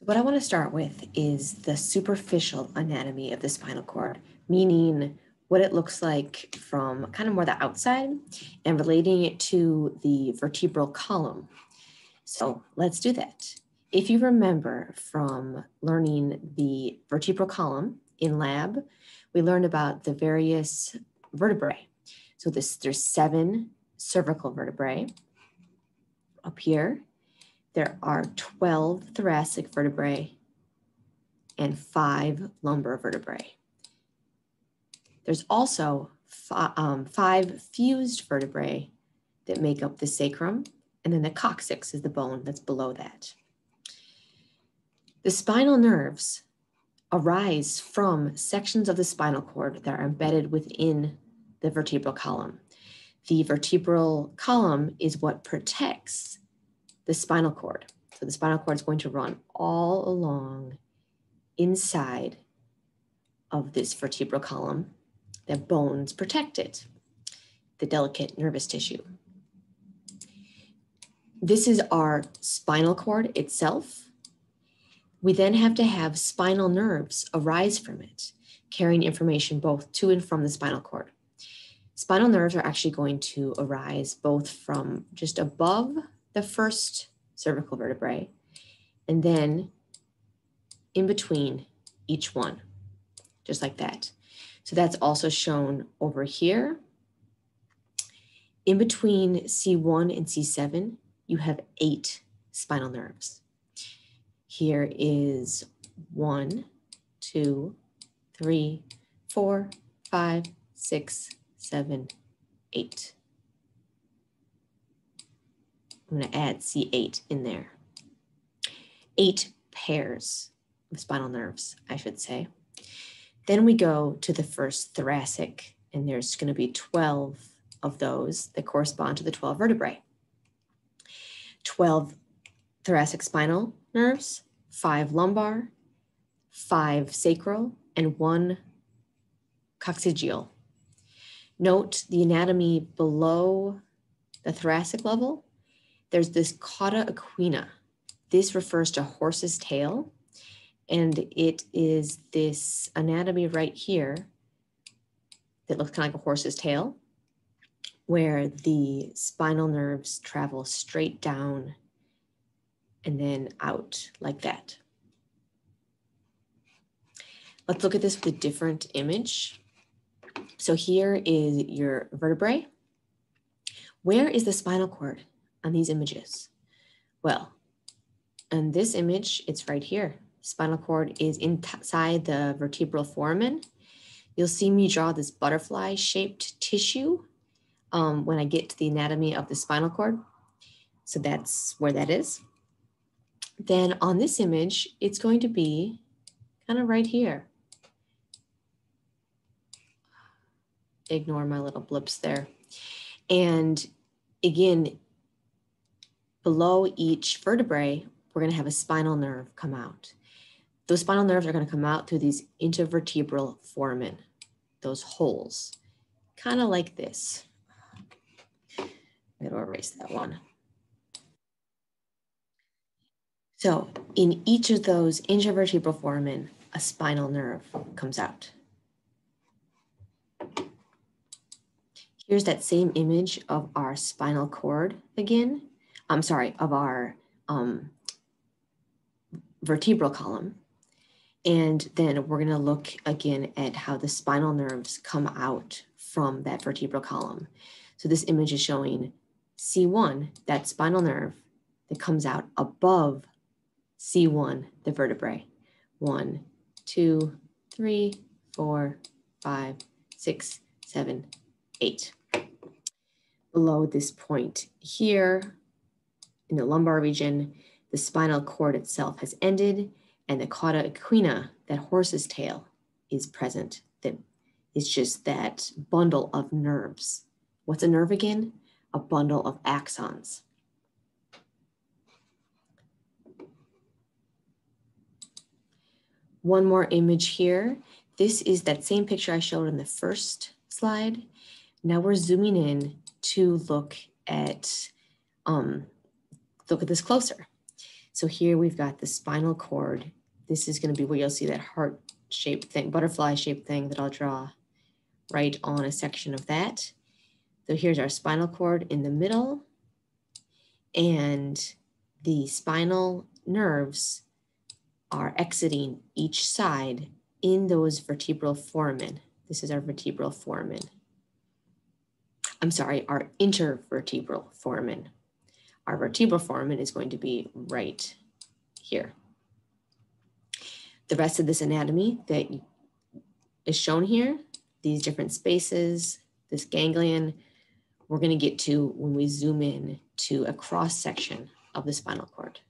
What I want to start with is the superficial anatomy of the spinal cord, meaning what it looks like from kind of more the outside and relating it to the vertebral column. So let's do that. If you remember from learning the vertebral column in lab, we learned about the various vertebrae. So this, there's seven cervical vertebrae up here. There are 12 thoracic vertebrae and five lumbar vertebrae. There's also um, five fused vertebrae that make up the sacrum, and then the coccyx is the bone that's below that. The spinal nerves arise from sections of the spinal cord that are embedded within the vertebral column. The vertebral column is what protects the spinal cord. So the spinal cord is going to run all along inside of this vertebral column. The bones protect it, the delicate nervous tissue. This is our spinal cord itself. We then have to have spinal nerves arise from it, carrying information both to and from the spinal cord. Spinal nerves are actually going to arise both from just above the first cervical vertebrae and then in between each one, just like that. So that's also shown over here. In between C1 and C7, you have eight spinal nerves. Here is one, two, three, four, five, six, seven, eight. I'm going to add C8 in there. Eight pairs of spinal nerves, I should say. Then we go to the first thoracic, and there's going to be 12 of those that correspond to the 12 vertebrae. 12 thoracic spinal nerves, five lumbar, five sacral, and one coccygeal. Note the anatomy below the thoracic level. There's this cauda equina. This refers to horse's tail, and it is this anatomy right here that looks kind of like a horse's tail, where the spinal nerves travel straight down and then out like that. Let's look at this with a different image. So here is your vertebrae. Where is the spinal cord on these images? Well, in this image, it's right here. Spinal cord is inside the vertebral foramen. You'll see me draw this butterfly shaped tissue um, when I get to the anatomy of the spinal cord. So that's where that is. Then on this image, it's going to be kind of right here. ignore my little blips there. And again, below each vertebrae, we're going to have a spinal nerve come out. Those spinal nerves are going to come out through these intervertebral foramen, those holes, kind of like this. I'm going to erase that one. So in each of those intervertebral foramen, a spinal nerve comes out. Here's that same image of our spinal cord again. I'm sorry, of our um, vertebral column. And then we're gonna look again at how the spinal nerves come out from that vertebral column. So this image is showing C1, that spinal nerve that comes out above C1, the vertebrae. One, two, three, four, five, six, seven, eight below this point here in the lumbar region, the spinal cord itself has ended and the cauda equina, that horse's tail, is present. That is just that bundle of nerves. What's a nerve again? A bundle of axons. One more image here. This is that same picture I showed in the first slide. Now we're zooming in to look at um, look at this closer. So here we've got the spinal cord. This is going to be where you'll see that heart shaped thing, butterfly shaped thing that I'll draw right on a section of that. So here's our spinal cord in the middle and the spinal nerves are exiting each side in those vertebral foramen. This is our vertebral foramen. I'm sorry, our intervertebral foramen. Our vertebral foramen is going to be right here. The rest of this anatomy that is shown here, these different spaces, this ganglion, we're going to get to when we zoom in to a cross section of the spinal cord.